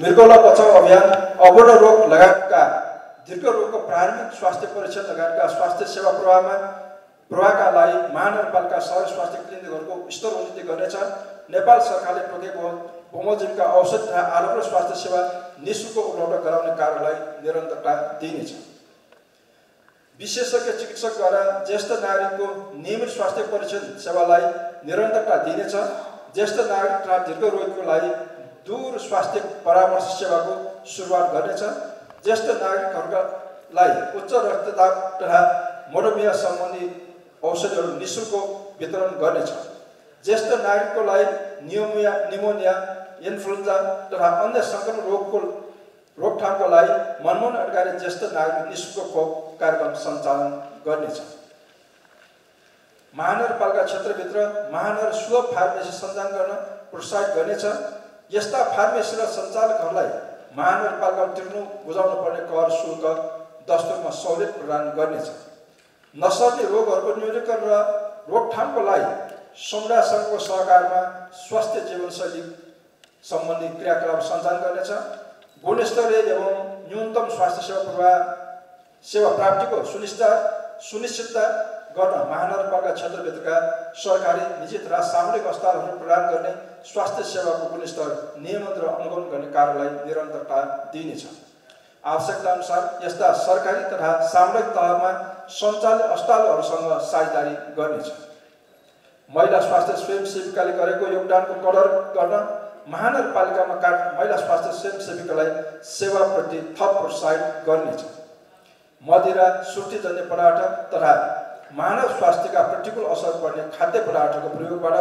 मृगौला बचाउ अभियान अवर्ण रोग लगायतका दीर्घ रोगको प्रारम्भिक स्वास्थ्य परीक्षण लगायतका स्वास्थ्य सेवा प्रवाहमा प्रवाहका लागि महानगरपालिका सहर स्वास्थ्य क्लिनिकहरूको स्तर उन्नति गर्नेछ नेपाल सरकारले तोकेको बमोजिमका औषध तथा आरोग्य स्वास्थ्य सेवा निशुल्क उपलब्ध गराउने कार्यलाई निरन्तरता दिइनेछ। विशेषज्ञ चिकित्सकद्वारा ज्येष्ठ नागरिकको नियमित स्वास्थ्य परीक्षण सेवालाई निरन्तरता दिइनेछ। ज्येष्ठ नागरिक तथा दीर्घ रोगीको लागि दूर स्वास्थ्य परामर्श सेवाको सुरुवात गर्नेछ ज्येष्ठ नागरिकहरूलाई उच्च रक्तचाप तथा मधुमेह सम्बन्धी औषधिहरू निशुल्क वितरण गर्नेछ ज्येष्ठ नागरिकको लागि नियोमिया निमोनिया इन्फ्लुएन्जा तथा अन्य सङ्क्रमण रोगको रोकथामको लागि मनमोहन अधिकारी ज्येष्ठ नागरिक निशुल्क खोप कार्यक्रम सञ्चालन गर्नेछ महानगरपालिका क्षेत्रभित्र महानगर सुलभ फार्मेसी सञ्चालन गर्न प्रोत्साहित गर्नेछ यस्ता फार्मेसी र सञ्चालकहरूलाई महानगरपालिका तिर्नु बुझाउनु पर्ने कर शुल्क दस्तुरमा सहुलियत प्रदान गर्नेछ। नसर्ने रोगहरूको न्यूनीकरण र रोकथामको लागि समुदाय सङ्घको सहकारमा स्वास्थ्य जीवनशैली सम्बन्धी क्रियाकलाप सञ्चालन गर्नेछ। गुणस्तरीय एवं न्यूनतम स्वास्थ्य सेवा प्रवाह सेवा प्राप्तिको सुनिश्चित सुनिश्चितता गर्न महानगरपालिका क्षेत्रभित्रका सरकारी निजी तथा सामुदायिक अस्पतालहरू प्रदान गर्ने स्वास्थ्य सेवाको गुणस्तर नियमन र अनुगमन गर्ने कार्यलाई निरन्तरता दिइनेछ। आवश्यकता अनुसार यस्ता सरकारी तथा सामुदायिक तहमा सञ्चालित अस्पतालहरूसँग साझेदारी गर्नेछ। महिला स्वास्थ्य स्वयंसेविकाले गरेको योगदानको कदर गर्न महानगरपालिकामा कार्य महिला स्वास्थ्य स्वयंसेविकालाई सेवाप्रति थप प्रोत्साहित गर्नेछ। मदिरा सुर्तीजन्य पदार्थ तथा मानव स्वास्थ्यका प्रतिकूल असर पर्ने खाद्य पदार्थको प्रयोगबाट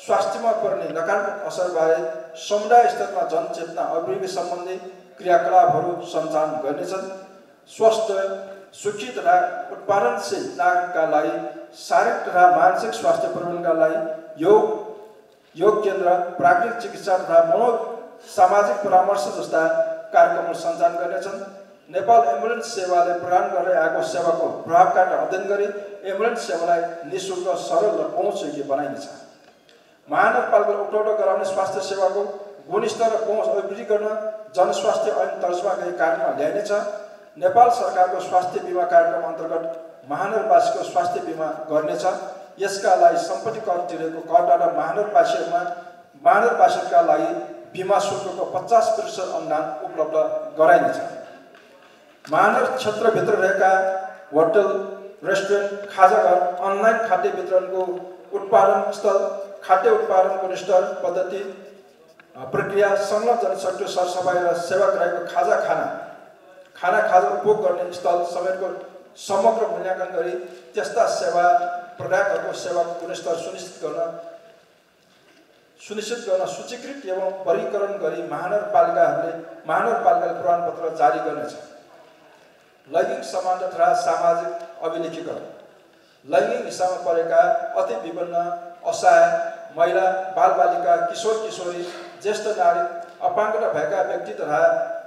स्वास्थ्यमा पर्ने नकारात्मक असरबारे समुदाय स्तरमा जनचेतना अभिवृद्धि सम्बन्धी क्रियाकलापहरू सञ्चालन गर्नेछन्। स्वस्थ सुखी तथा उत्पादनशील नागरिकका लागि शारीरिक तथा मानसिक स्वास्थ्य प्रबन्धनका लागि योग योग केन्द्र प्राकृतिक चिकित्सा तथा मनो सामाजिक परामर्श जस्ता कार्यक्रमहरू सञ्चालन गर्नेछन्। नेपाल एम्बुलेन्स सेवाले प्रदान गर्दै आएको सेवाको प्रभावकारी अध्ययन गरी एम्बुलेन्स सेवालाई निशुल्क सरल र पहुँचयोग्य बनाइनेछ। महानगरपालिकाले उपलब्ध गराउने स्वास्थ्य सेवाको गुणस्तर र पहुँच अभिवृद्धि गर्न जनस्वास्थ्य ऐन तर्जमा गरी कार्यक्रममा ल्याइनेछ। नेपाल सरकारको स्वास्थ्य बिमा कार्यक्रम अन्तर्गत महानगरवासीको स्वास्थ्य बिमा गर्नेछ। यसका लागि सम्पत्ति कर तिरेको करबाट महानगरवासीहरूमा महानगरवासीहरूका लागि बिमा शुल्कको पचास प्रतिशत अनुदान उपलब्ध गराइनेछ। महानगर क्षेत्रभित्र रहेका होटल रेस्टुरेन्ट खाजाघर अनलाइन खाद्य वितरणको उत्पादन स्थल खाद्य उत्पादनको स्तर पद्धति प्रक्रिया संलग्न जनशक्ति सरसफाइ र सेवाग्राहीको खाजा खाना खाना खाजा उपभोग गर्ने स्थल समेतको समग्र मूल्याङ्कन गरी त्यस्ता सेवा प्रदायकहरूको सेवाको गुणस्तर सुनिश्चित गर्न सुनिश्चित गर्न सूचीकृत एवं वर्गीकरण गरी महानगरपालिकाहरूले महानगरपालिकाले प्रमाणपत्र जारी गर्नेछ। लैङ्गिक समानता तथा सामाजिक अभिलेखीकरण लैङ्गिक हिस्सामा परेका अति विभिन्न असहाय महिला बालबालिका किशोर किशोरी ज्येष्ठ नागरिक अपाङ्गता भएका व्यक्ति तथा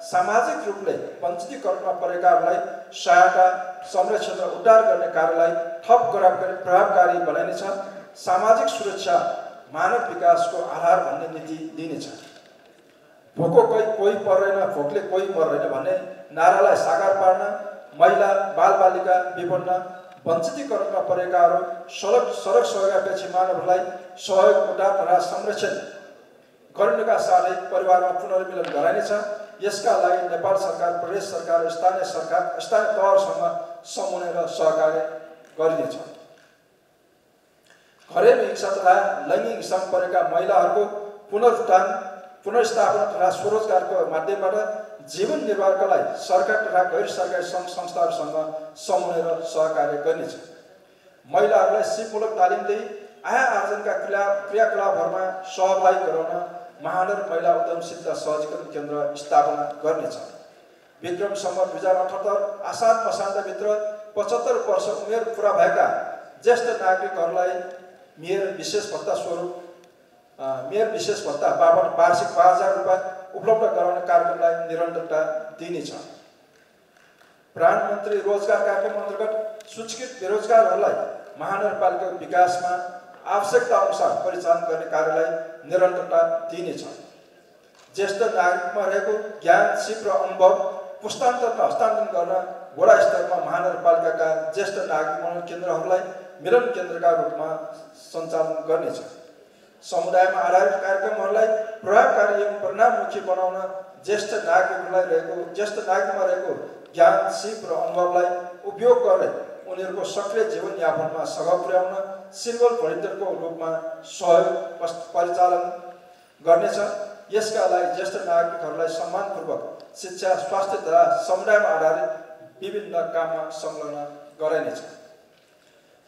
सामाजिक रूपले वञ्चितीकरणमा परेकाहरूलाई सहायता संरक्षण र उद्धार गर्ने कार्यलाई थप प्रभावकारी प्रभावकारी बनाइनेछ सामाजिक सुरक्षा मानव विकासको आधार भन्ने नीति दिइनेछ। भोको कोही कोही पर्दैन भोकले कोही मर्दैन भन्ने नारालाई साकार पार्न महिला बालबालिका विपन्न वञ्चितीकरणमा परेकाहरू सडक सडक सहयोगापेक्षी मानवहरूलाई सहयोग उद्धार तथा संरक्षण गर्नुका साथै परिवारमा पुनर्मिलन गराइनेछ। यसका लागि नेपाल सरकार प्रदेश सरकार स्थानीय सरकार स्थानीय तहहरूसँग समन्वय र सहकार्य गरिनेछ। घरेलु हिंसा तथा लैङ्गिक हिंसामा परेका महिलाहरूको पुनरुत्थान पुनर्स्थापना तथा स्वरोजगारको माध्यमबाट जीवन निर्वाहका लागि सरकार तथा गैर सरकारी सङ्घ संस्थाहरूसँग समन्वय र सहकार्य गर्नेछ महिलाहरूलाई सिपमूलक तालिम दिई आय आर्जनका क्रिया क्रियाकलापहरूमा सहभागी गराउन महानगर महिला उद्यमशीलता सहजीकरण केन्द्र स्थापना गर्नेछ विक्रम सम्म दुई हजार अठहत्तर आषाढ मसान्तभित्र पचहत्तर वर्ष उमेर पुरा भएका ज्येष्ठ नागरिकहरूलाई मेयर विशेष भत्ता स्वरूप मेयर विशेष भत्ता बापत वार्षिक बाह्र हजार रुपियाँ उपलब्ध गराउने कार्यक्रमलाई निरन्तरता दिइनेछ प्रधानमन्त्री रोजगार कार्यक्रम अन्तर्गत सूचीकृत बेरोजगारहरूलाई महानगरपालिकाको विकासमा आवश्यकता अनुसार परिचालन गर्ने कार्यलाई निरन्तरता दिइनेछ ज्येष्ठ नागरिकमा रहेको ज्ञान सिप र अनुभव पुस्तान्तरमा हस्तान्तरण गर्न वडा स्तरमा महानगरपालिकाका ज्येष्ठ नागरिक केन्द्रहरूलाई मिलन केन्द्रका रूपमा सञ्चालन गर्नेछ। समुदायमा आधारित कार्यक्रमहरूलाई प्रभावकारी एवं परिणाममुखी बनाउन ज्येष्ठ नागरिकहरूलाई रहेको ज्येष्ठ नागरिकमा रहेको ज्ञान सिप र अनुभवलाई उपयोग गर्दै उनीहरूको सक्रिय जीवनयापनमा सघाउ पुर्याउन सिल्भर भलिन्टियरको रूपमा सहयोग परिचालन गर्नेछ। यसका लागि ज्येष्ठ नागरिकहरूलाई सम्मानपूर्वक शिक्षा स्वास्थ्य तथा समुदायमा आधारित विभिन्न काममा संलग्न गराइनेछ।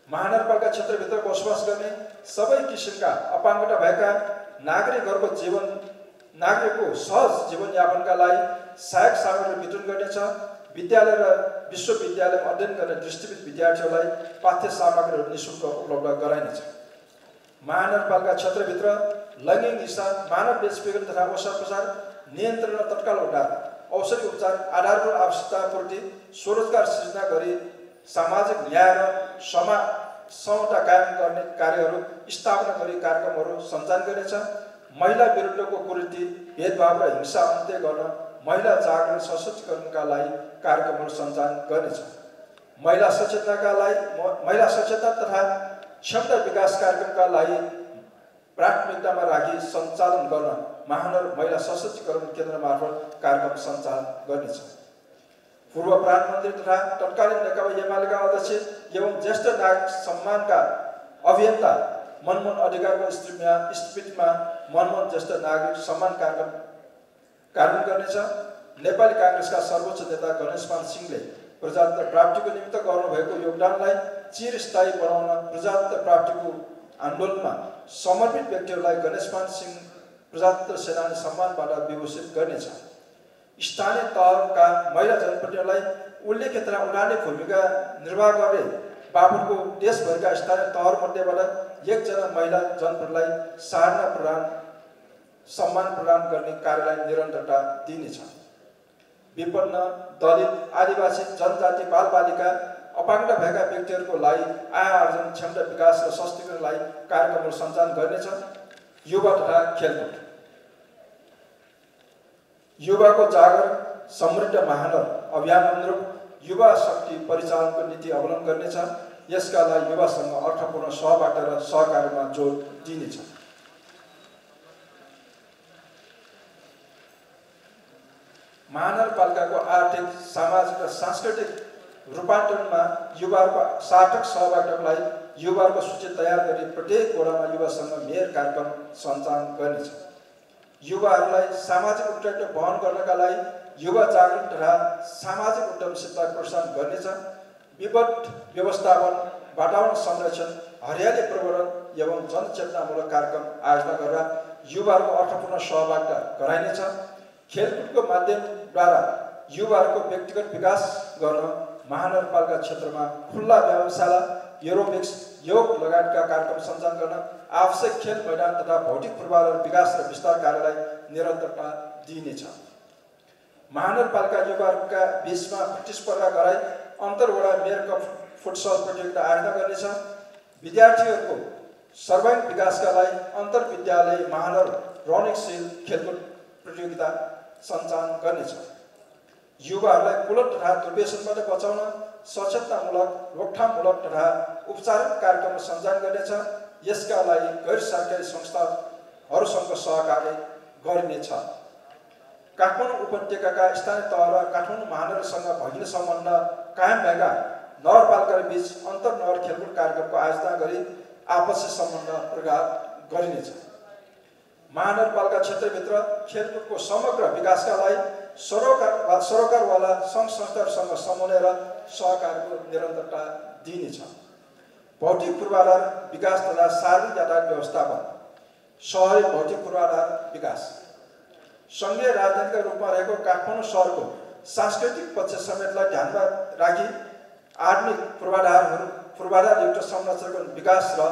महानगरपालिका क्षेत्रभित्र बसोबास गर्ने सबै किसिमका अपाङ्गता भएका नागरिकहरूको जीवन नागरिकको सहज जीवनयापनका लागि सहायक सामग्री वितरण गर्नेछ। विद्यालय र विश्वविद्यालयमा अध्ययन गर्ने दृष्टिविद विद्यार्थीहरूलाई पाठ्य सामग्रीहरू निशुल्क उपलब्ध गराइनेछ। महानगरपालिका क्षेत्रभित्र लैङ्गिक हिंसा मानव बेचबिखन तथा अवसर प्रसार नियन्त्रण र तत्काल उद्धार औषधि उपचार आधारभूत आवश्यकता पूर्ति स्वरोजगार सृजना गरी सामाजिक न्याय र समा समता कायम गर्ने कार्यहरू स्थापना गरी कार्यक्रमहरू सञ्चालन गर्नेछ। महिला विरुद्धको कुरीति भेदभाव र हिंसा अन्त्य गर्न महिला जागरण सशक्तिकरणका लागि कार्यक्रमहरू सञ्चालन गर्नेछ। महिला सचेतनाका लागि महिला सचेतना तथा क्षमता विकास कार्यक्रमका लागि प्राथमिकतामा राखी सञ्चालन गर्न महानगर महिला सशक्तिकरण केन्द्र मार्फत कार्यक्रम सञ्चालन गर्नेछ। पूर्व प्रधानमन्त्री तथा तत्कालीन नेकपा एमालेका अध्यक्ष एवं ज्येष्ठ नागरिक सम्मानका अभियन्ता मनमोहन अधिकारको स्मृतिमा मनमोहन ज्येष्ठ नागरिक सम्मान कार्यक्रम कार्यान्वयन गर्नेछ। नेपाली काङ्ग्रेसका सर्वोच्च नेता गणेशमान सिंहले प्रजातन्त्र प्राप्तिको निमित्त गर्नुभएको योगदानलाई चिरस्थायी बनाउन प्रजातन्त्र प्राप्तिको आन्दोलनमा समर्पित व्यक्तिहरूलाई गणेशमान सिंह प्रजातन्त्र सेनानी सम्मानबाट विभूषित गर्नेछ। स्थानीय तहका महिला जनप्रतिनिधिहरूलाई उल्लेख्य तथा उडाने भूमिका निर्वाह गरे बाबुको देशभरिका स्थानीय तहहरूमध्येबाट एकजना महिला जनप्रतिनिधिलाई सारना प्रदान सम्मान प्रदान गर्ने कार्यलाई निरन्तरता दिइनेछ विपन्न दलित आदिवासी जनजाति बालबालिका अपाङ्ग भएका व्यक्तिहरूको लागि आय आर्जन क्षमता विकास र सशक्तिकरणको लागि कार्यक्रमहरू सञ्चालन गर्नेछ युवा तथा खेलकुद। युवाको जागर समृद्ध महानगर अभियान अनुरूप युवा शक्ति परिचालनको नीति अवलम्बन गर्नेछ। यसका लागि युवासँग अर्थपूर्ण सहबाट र सहकार्यमा जोड दिइनेछ महानगरपालिकाको आर्थिक सामाजिक र सांस्कृतिक रूपान्तरणमा युवाहरूको सार्थक सहभागिताको लागि युवाहरूको सूची तयार गरी प्रत्येक वडामा युवासँग मेयर कार्यक्रम सञ्चालन गर्नेछ। युवाहरूलाई सामाजिक उत्तरदायित्व वहन गर्नका लागि युवा जागरण तथा सामाजिक उद्यमशीलता प्रोत्साहन गर्नेछ। विपद व्यवस्थापन वातावरण संरक्षण हरियाली प्रवर्धन एवं जनचेतनामूलक कार्यक्रम आयोजना गरेर युवाहरूको अर्थपूर्ण सहभागिता गराइनेछ। खेलकुदको माध्यमद्वारा युवाहरूको व्यक्तिगत विकास गर्न महानगरपालिका क्षेत्रमा खुल्ला व्यायामशाला एरोबिक्स योग लगायतका कार्यक्रम सञ्चालन गर्न आवश्यक खेल मैदान तथा भौतिक पूर्वाधार विकास र विस्तार कार्यलाई निरन्तरता दिइनेछ। महानगरपालिका युवाहरूका बिचमा प्रतिस्पर्धा गराई अन्तर्वडा मेयर कप फुटसल प्रतियोगिता आयोजना गर्नेछ। विद्यार्थीहरूको सर्वाङ्गीण विकासका लागि अन्तर विद्यालय महानगर रनिङ खेलकुद प्रतियोगिता सञ्चालन गर्नेछ। युवाहरूलाई कुलत तथा दुर्व्यसनबाट बचाउन सचेतनामूलक रोकथाममूलक तथा उपचार कार्यक्रम सञ्चालन गर्नेछ। यसका लागि गैर सरकारी संस्थाहरूसँग सहकार्य गरिनेछ। काठमाडौँ उपत्यकाका स्थानीय तह र काठमाडौँ महानगरसँग भगिने सम्बन्ध कायम भएका नगरपालिका बिच अन्तर नगर खेलकुद कार्यक्रमको आयोजना गरी आपसी सम्बन्ध प्रगार गरिनेछ। महानगरपालिका क्षेत्रभित्र खेलकुदको समग्र विकासका लागि सरोकार सरोकारवाला सङ्घ संस्थाहरूसँग समन्वय र सहकारको निरन्तरता दिइनेछ भौतिक पूर्वाधार विकास तथा सार्वजनिक यातायात व्यवस्थापन सहरी भौतिक पूर्वाधार विकास। सङ्घीय राजनीतिका रूपमा रहेको काठमाडौँ सहरको सांस्कृतिक पक्ष समेतलाई ध्यानमा राखी आधुनिक पूर्वाधारहरू पूर्वाधारयुक्त संरचनाको विकास र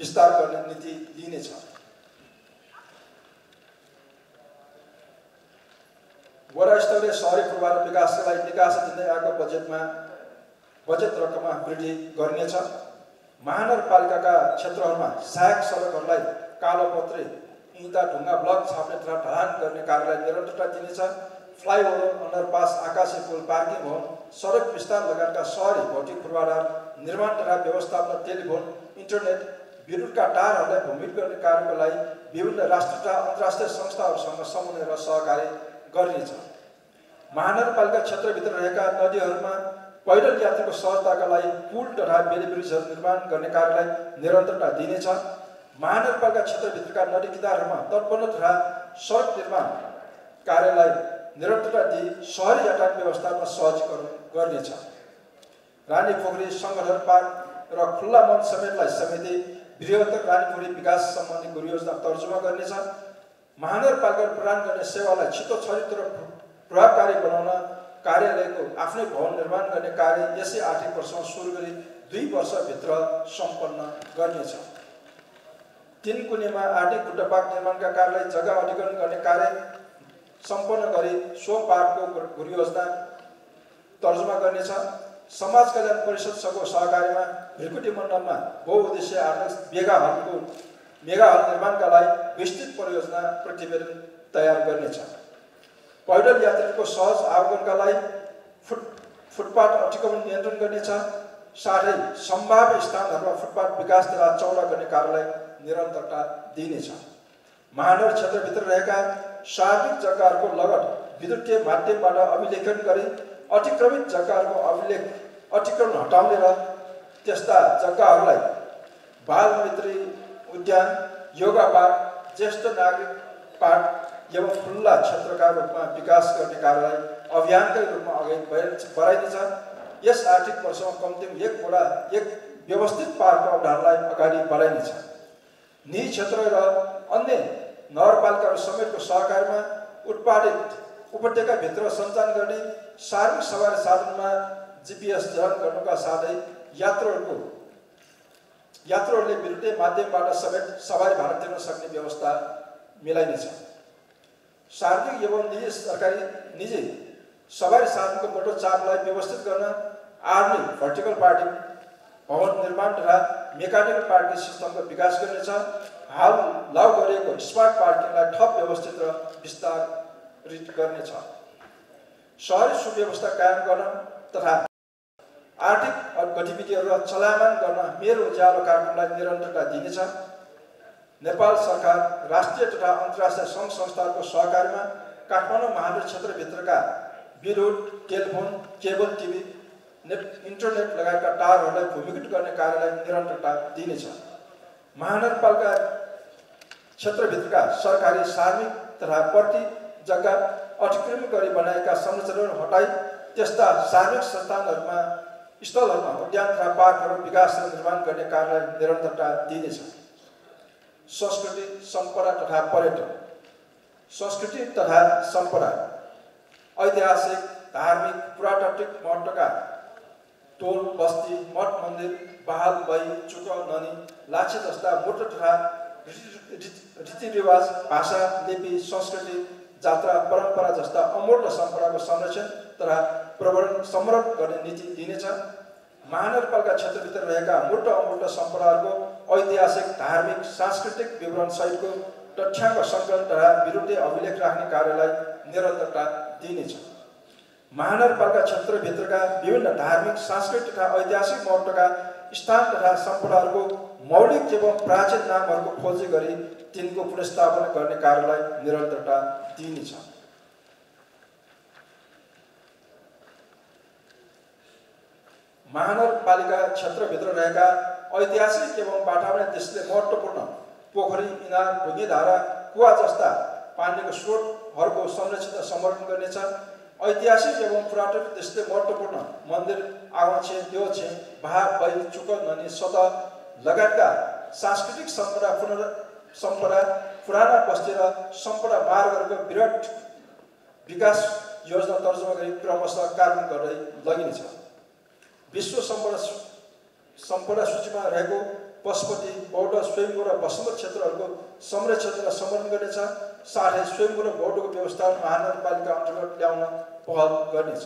विस्तार गर्ने नीति लिइनेछ वडा स्तरीय सहरी पूर्वाधार विकासका लागि निकास दिँदै आएको बजेटमा बजेट रकममा वृद्धि गरिनेछ। महानगरपालिकाका क्षेत्रहरूमा सहायक सडकहरूलाई कालोपत्री इँटा ढुङ्गा ब्लक छाप्ने तथा ढलान गर्ने कार्यलाई निरन्तरता दिनेछ। फ्लाइओभर अन्डरपास आकाशे पुल पार्किङ भवन सडक विस्तार लगायतका सहरी भौतिक पूर्वाधार निर्माण तथा व्यवस्थापन टेलिफोन इन्टरनेट विद्युतका टारहरूलाई भूमिगत गर्ने कार्यको लागि विभिन्न राष्ट्र तथा अन्तर्राष्ट्रिय संस्थाहरूसँग समन्वय र सहकारी गरिनेछ। महानगरपालिका क्षेत्रभित्र रहेका नदीहरूमा पैदल यात्रीको सहजताका लागि पुल तथा बेली ब्रिजहरू निर्माण गर्ने कार्यलाई निरन्तरता दिनेछ महानगरपालिका क्षेत्रभित्रका नदी किनारहरूमा तटबन्ध तथा सडक निर्माण कार्यलाई निरन्तरता दिई सहरी यातायात व्यवस्थामा सहजीकरण गर्नेछ। रानी पोखरी सङ्गठन पार्क र खुल्ला मन समेतलाई समिति बृहत्तर रानी पोखरी विकास सम्बन्धी योजना तर्जुमा गर्नेछ। महानगरपालिका प्रदान गर्ने सेवालाई छिटो छरितो र प्रभावकारी बनाउन कार्यालयको आफ्नै भवन निर्माण गर्ने कार्य यसै आर्थिक वर्षमा सुरु गरी दुई वर्षभित्र सम्पन्न गर्नेछ। तिन कुनेमा आर्थिक गुड्डपाक निर्माणका कार्यलाई जग्गा अधिग्रहण गर्ने कार्य सम्पन्न गरी सो पार्कको गुरु योजना तर्जुमा गर्नेछ। समाज कल्याण परिषदसँगको सहकारीमा भिरकुटी मण्डलमा बहुउद्देश्य आर्थिक हलको मेगा हल निर्माणका लागि विस्तृत परियोजना प्रतिवेदन तयार गर्नेछ पैदल यात्रीको सहज आगमनका लागि फुट फुटपाथ अतिक्रमण नियन्त्रण गर्नेछ साथै सम्भाव्य स्थानहरूमा फुटपाथ विकास तथा चौडा गर्ने कार्यलाई निरन्तरता दिइनेछ महानगर क्षेत्रभित्र रहेका सार्वजनिक जग्गाहरूको लगत विद्युतीय माध्यमबाट अभिलेखन गरी अतिक्रमित जग्गाहरूको अभिलेख अतिक्रमण हटाउने र त्यस्ता जग्गाहरूलाई बाल मित्री उद्यान योगा पार्क ज्येष्ठ नागरिक पार्क एवं खुल्ला क्षेत्रका रूपमा विकास गर्ने कार्यलाई अभियानकै रूपमा अगाडि बढाइनेछ। यस आर्थिक वर्षमा कम्तीमा एक वडा एक व्यवस्थित पार्कको अवधारणालाई अगाडि बढाइनेछ। निजी क्षेत्र र अन्य नगरपालिकाहरू समेतको सहकारीमा उत्पादित उपत्यकाभित्र सञ्चालन गर्ने सार्वजनिक सवारी साधनमा जिपिएस जडान गर्नुका साथै यात्रुहरूको यात्रुहरूले विद्युतीय माध्यमबाट समेत सवारी भाडा तिर्न सक्ने व्यवस्था मिलाइनेछ। सार्वजनिक एवं निजी सरकारी निजी सवारी साधनको मोटो चापलाई व्यवस्थित गर्न आर्मी भर्टिकल पार्टी भवन निर्माण तथा मेकानिकल पार्किङ सिस्टमको विकास गर्नेछ। हाल लागु गरिएको स्मार्ट पार्किङलाई थप व्यवस्थित र विस्तारित गर्नेछ। सहरी सुव्यवस्था कायम गर्न तथा आर्थिक गतिविधिहरू चलायमान गर्न मेरो उज्यालो कार्यक्रमलाई निरन्तरता दिनेछ। नेपाल सरकार राष्ट्रिय तथा अन्तर्राष्ट्रिय सङ्घ संस्थाहरूको सहकारीमा काठमाडौँ महानगर क्षेत्रभित्रका विद्युत telephone cable TV net internet लगायतका टारहरूलाई भूमिगत गर्ने कार्यलाई निरन्तरता दिनेछ। महानगरपालिका क्षेत्रभित्रका सरकारी सार्वजनिक तथा प्रति जग्गा अतिक्रमण गरी बनाएका संरचनाहरू हटाई त्यस्ता सार्वजनिक संस्थानहरूमा स्थलहरूमा उद्यान तथा पार्कहरू विकास र निर्माण गर्ने कार्यलाई निरन्तरता दिइनेछ। संस्कृति सम्पदा तथा पर्यटन। संस्कृति तथा सम्पदा ऐतिहासिक धार्मिक पुरातात्विक महत्त्वका टोल बस्ती मठ मन्दिर बहाल बही चुक ननी लाछे जस्ता मूर्त तथा रीतिरिवाज भाषा लिपि संस्कृति जात्रा परम्परा जस्ता अमूर्त सम्पदाको संरक्षण तथा प्रवर्धन संरक्षण गर्ने नीति दिनेछ। महानगरपालिका क्षेत्रभित्र रहेका मूर्त अमूर्त सम्पदाहरूको ऐतिहासिक धार्मिक सांस्कृतिक विवरण सहितको तथ्याङ्क सङ्कलन तथा विरुद्ध अभिलेख राख्ने कार्यलाई निरन्तरता दिइनेछ महानगरपालिका क्षेत्रभित्रका विभिन्न धार्मिक सांस्कृतिक तथा ऐतिहासिक महत्त्वका स्थान तथा सम्पदाहरूको मौलिक एवं प्राचीन नामहरूको खोजी गरी तिनको पुनस्थापना गर्ने कार्यलाई निरन्तरता दिइनेछ महानगरपालिका क्षेत्रभित्र रहेका ऐतिहासिक एवं वातावरण दृष्टिले महत्त्वपूर्ण पोखरी इनार ढुङ्गेधारा कुवा जस्ता पानीको स्रोतहरूको संरक्षित सम्वर्धन गर्नेछ। ऐतिहासिक एवं पुरातात्विक दृष्टिले महत्त्वपूर्ण मन्दिर आगछे देवछे भा बै चुक ननी सत लगायतका सांस्कृतिक सम्पदा पुनर् सम्पदा पुराना बस्ती र सम्पदा मार्गहरूको विराट विकास योजना तर्जुमा गरी क्रमशः कार्यान्वयन गर्दै लगिनेछ। विश्व सम्पदा सम्पदा सूचीमा रहेको पशुपति बौद्ध स्वयंभू र वसुमत क्षेत्रहरूको संरक्षण र सम्वर्धन गर्नेछ। साथै स्वयंभू र बौद्धको व्यवस्था महानगरपालिका अन्तर्गत ल्याउन पहल गर्नेछ।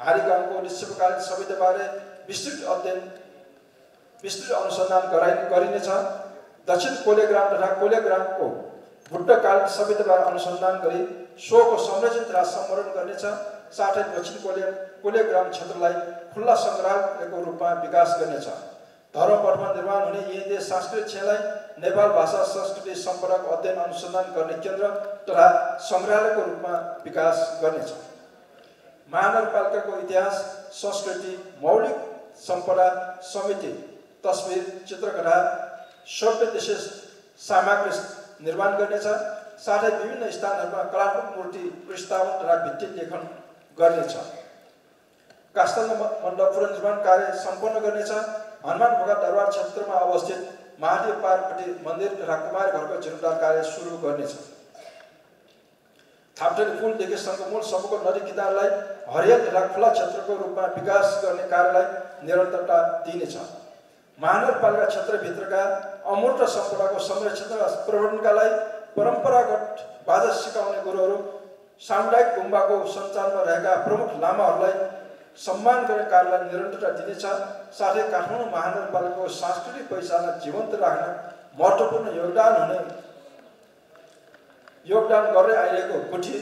हारी गाउँको निश्चितकालीन सभ्यताबारे विस्तृत अध्ययन विस्तृत अनुसन्धान गराइ गरिनेछ। दक्षिण कोलेग्राम तथा कोलेग्रामको बुद्धकालीन सभ्यताबारे अनुसन्धान गरी सोको संरक्षण तथा सम्वरण गर्नेछ। साथै दक्षिण कोले कोलेग्राम क्षेत्रलाई खुल्ला सङ्ग्रहालयको रूपमा विकास गर्नेछ। धर्मपथमा निर्माण हुने यी देश सांस्कृतिक क्षेत्रलाई नेपाल भाषा संस्कृति सम्पर्क अध्ययन अनुसन्धान गर्ने केन्द्र तथा सङ्ग्रहालयको रूपमा विकास गर्नेछ। महानगरपालिकाको इतिहास संस्कृति मौलिक सम्पदा समिति तस्विर चित्रकथा सभ्य विशेष सामग्री निर्माण गर्नेछ। साथै विभिन्न स्थानहरूमा कलात्मक मूर्ति प्रस्तावन तथा भित्ति लेखन गर्नेछ। कास्टल मण्डप पुनर्निर्माण कार्य सम्पन्न गर्नेछ। हनुमान ढोका दरबार क्षेत्रमा अवस्थित महादेव पार्वती मन्दिर तथा कुमार घरको जीर्णोद्धार कार्य सुरु गर्नेछ। थाप्टरी पुलदेखि सङ्गमूल सबको नदी किनारलाई हरियल तथा खुला क्षेत्रको रूपमा विकास गर्ने कार्यलाई निरन्तरता दिइनेछ महानगरपालिका क्षेत्रभित्रका अमूर्त सम्पदाको संरक्षण र प्रबन्धनका लागि परम्परागत बाजा सिकाउने गुरुहरू सामुदायिक गुम्बाको सञ्चालनमा रहेका प्रमुख लामाहरूलाई सम्मान गर्ने कार्यलाई निरन्तरता दिनेछ। साथै काठमाडौँ महानगरपालिकाको सांस्कृतिक पहिचानलाई जीवन्त राख्न महत्त्वपूर्ण योगदान हुने योगदान गर्दै आइरहेको गुठी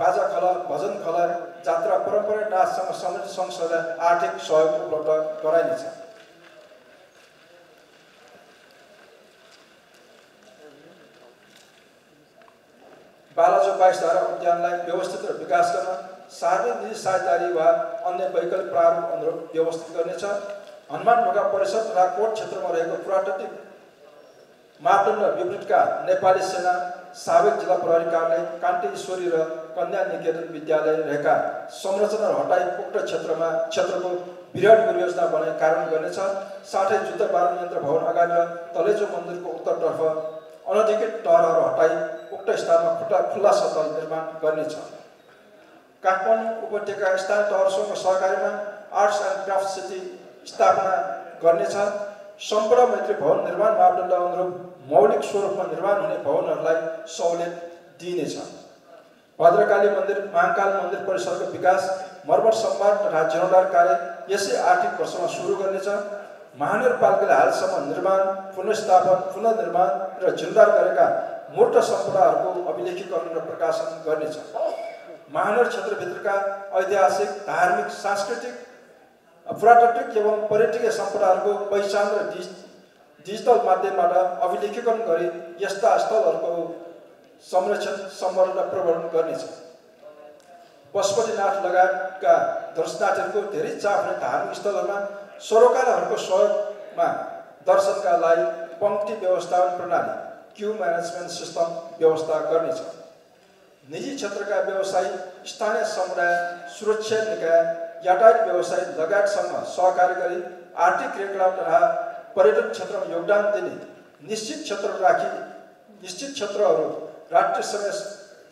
बाजा खला भजन खला जात्रा परम्परा नाचसँग समिति संस्थालाई आर्थिक सहयोग उपलब्ध गराइनेछ। बालाजो बाइसधारा उद्यानलाई व्यवस्थित र विकास गर्न सार्वजनिक निजी साझेदारी वा अन्य वैकल्पिक प्रारूप अनुरूप व्यवस्थित गर्नेछ। हनुमान ढोका परिषद तथा कोट क्षेत्रमा रहेको पुरातात्विक मापदण्ड विपरीतका नेपाली सेना साबिक जिल्ला प्रहरी कार्यालय कान्ति ईश्वरी र कन्या निकेतन विद्यालय रहेका संरचना हटाई उक्त क्षेत्रमा क्षेत्रको विराट परियोजना बनाइ कारण गर्नेछ। साथै जुद्ध बारण यन्त्र भवन अगाडि र तलेजो मन्दिरको उत्तरतर्फ अनधिकृत टहरहरू हटाई उक्त स्थानमा खुट्टा खुल्ला सतल निर्माण गर्नेछ। काठमाडौँ उपत्यका स्थानीय तहरसँग सहकारीमा आर्ट्स एन्ड क्राफ्ट सिटी स्थापना गर्नेछ। सम्पूर्ण मैत्री भवन निर्माण मापदण्ड अनुरूप मौलिक स्वरूपमा निर्माण हुने भवनहरूलाई सहुलियत दिइनेछ। भद्रकाली मन्दिर महाकाल मन्दिर परिसरको विकास मर्मत सम्मान तथा जीर्णोद्धार कार्य यसै आर्थिक वर्षमा सुरु गर्नेछ। महानगरपालिकाले हालसम्म निर्माण पुनर्स्थापन पुनर्निर्माण र जीर्णोद्धार गरेका मूर्त सम्पदाहरूको अभिलेखीकरण र प्रकाशन गर्नेछ। महानगर क्षेत्रभित्रका ऐतिहासिक धार्मिक सांस्कृतिक पुरातात्विक एवं पर्यटकीय सम्पदाहरूको पहिचान र डिज डिजिटल माध्यमबाट अभिलेखीकरण गरी यस्ता स्थलहरूको संरक्षण सम्वरण र प्रवर्धन गर्नेछ। पशुपतिनाथ लगायतका दर्शनार्थीहरूको धेरै चाप हुने धार्मिक स्थलहरूमा सरोकारहरूको सहयोगमा दर्शनका लागि पङ्क्ति व्यवस्थापन प्रणाली क्यु म्यानेजमेन्ट सिस्टम व्यवस्था गर्नेछ। निजी क्षेत्रका व्यवसायी स्थानीय समुदाय सुरक्षा निकाय यातायात व्यवसाय लगायतसँग सहकारी गरी आर्थिक क्रियाकलाप तथा पर्यटन क्षेत्रमा योगदान दिने निश्चित क्षेत्र राखी निश्चित क्षेत्रहरू राष्ट्रिय समय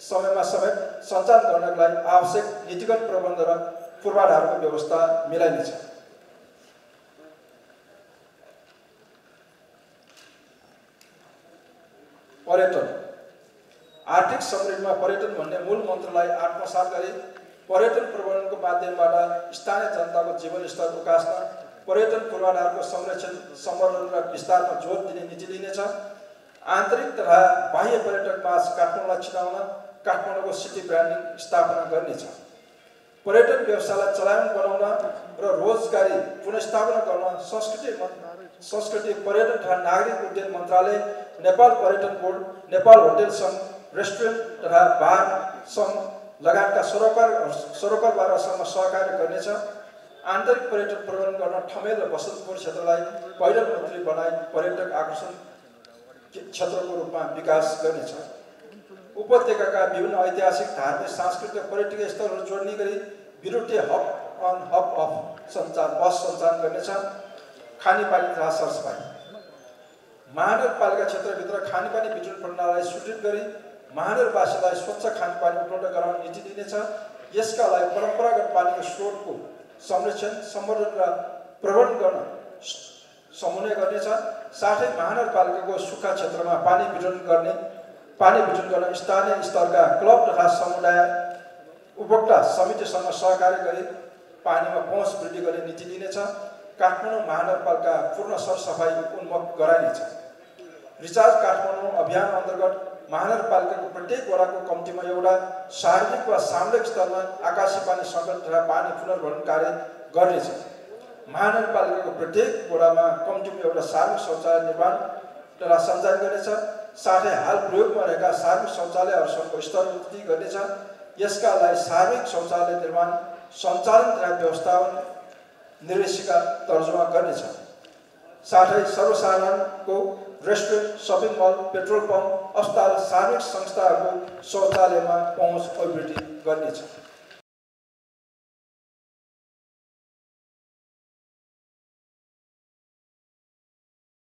समयमा समेत सञ्चालन गर्नको लागि आवश्यक नीतिगत प्रबन्ध र पूर्वाधारको व्यवस्था मिलाइनेछ। पर्यटन। आर्थिक समृद्धिमा पर्यटन भन्ने मूल मन्त्रलाई आत्मसात गरी पर्यटन प्रबन्धनको माध्यमबाट स्थानीय जनताको जीवनस्तर उकास्न पर्यटन पूर्वाधारको संरक्षण सम्वर्धन र विस्तारमा जोड दिने नीति लिनेछ। आन्तरिक तथा बाह्य पर्यटक माझ काठमाडौँलाई चिनाउन काठमाडौँको सिटी ब्रान्डिङ स्थापना गर्नेछ। पर्यटन व्यवसायलाई चलायमान बनाउन र रोजगारी पुनस्थापना गर्न संस्कृति संस्कृति पर्यटन तथा नागरिक उड्डयन मन्त्रालय नेपाल पर्यटन बोर्ड नेपाल होटेल सङ्घ रेस्टुरेन्ट तथा बार सङ्घ लगायतका सरोकार सरोकारबाटसँग सहकार्य गर्नेछ। आन्तरिक पर्यटन प्रबन्धन गर्न ठमेल र बसन्तपुर क्षेत्रलाई पहिलो मन्त्री बनाई पर्यटक आकर्षण क्षेत्रको रूपमा विकास गर्नेछ। उपत्यकाका विभिन्न ऐतिहासिक धार्मिक सांस्कृतिक पर्यटकीय स्थलहरू जोड्ने गरी Birute hop on hop off सञ्चार बस सञ्चालन गर्नेछ। खानेपानी तथा सरसफाइ महानगरपालिका क्षेत्रभित्र खानेपानी वितरण प्रणालीलाई सुदृढ गरी महानगरवासीलाई स्वच्छ खानेपानी उपलब्ध गराउने नीति दिनेछ। यसका लागि परम्परागत पानीको स्रोतको संरक्षण सम्वर्धन र प्रबन्धन गर्न समन्वय गर्नेछ। साथै महानगरपालिकाको सुक्खा क्षेत्रमा पानी वितरण गर्ने पानी वितरण गर्न स्थानीय स्तरका क्लब तथा समुदाय उपभोक्ता समितिसँग सहकार्य गरी पानीमा पहुँच वृद्धि गर्ने नीति लिनेछ काठमाडौँ महानगरपालिका पूर्ण सरसफाइ उन्मुख गराइनेछ। रिचार्ज काठमाडौँ अभियान अन्तर्गत महानगरपालिकाको प्रत्येक वडाको कम्तीमा एउटा सार्वजनिक वा सामुदायिक स्तरमा आकाशी पानी सङ्कलन तथा पानी पुनर्भरण कार्य गर्नेछ। महानगरपालिकाको प्रत्येक वडामा कम्तीमा एउटा सार्वजनिक शौचालय निर्माण तथा सञ्चालन गर्नेछ। साथै हाल प्रयोगमा रहेका सार्वजनिक शौचालयहरूसँगको स्तरोन्नति गर्नेछ। यसका लागि सार्वजनिक शौचालय निर्माण सञ्चालन तथा व्यवस्थापन निर्देशिका तर्जुमा गर्नेछ। साथै सर्वसाधारणको restaurant shopping mall petrol pump अस्पताल सार्वजनिक संस्थाहरूको शौचालयमा पहुँच अभिवृद्धि गर्नेछ।